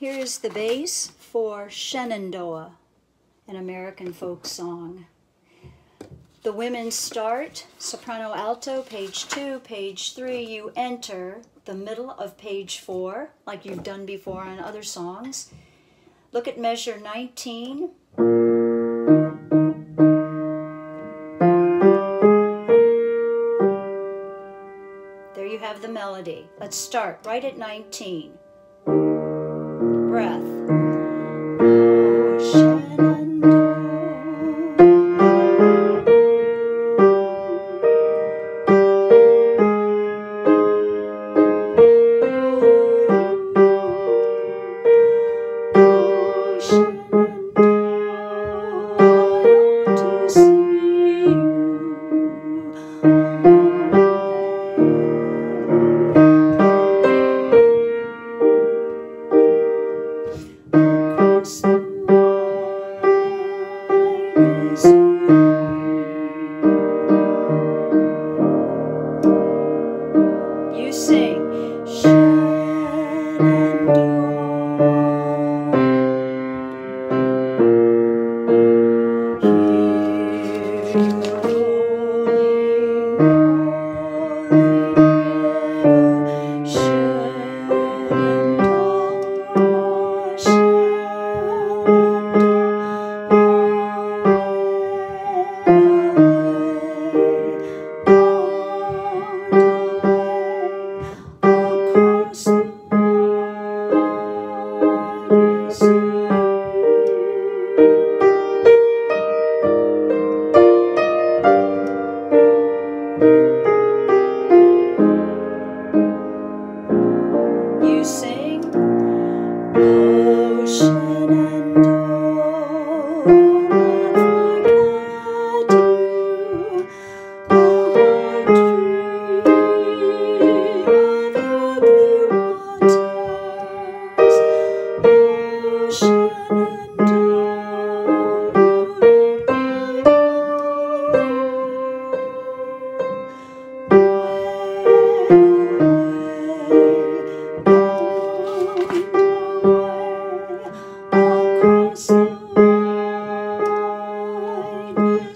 Here's the bass for Shenandoah, an American folk song. The women start, soprano alto, page two, page three, you enter the middle of page four, like you've done before on other songs. Look at measure 19. There you have the melody. Let's start right at 19 breath.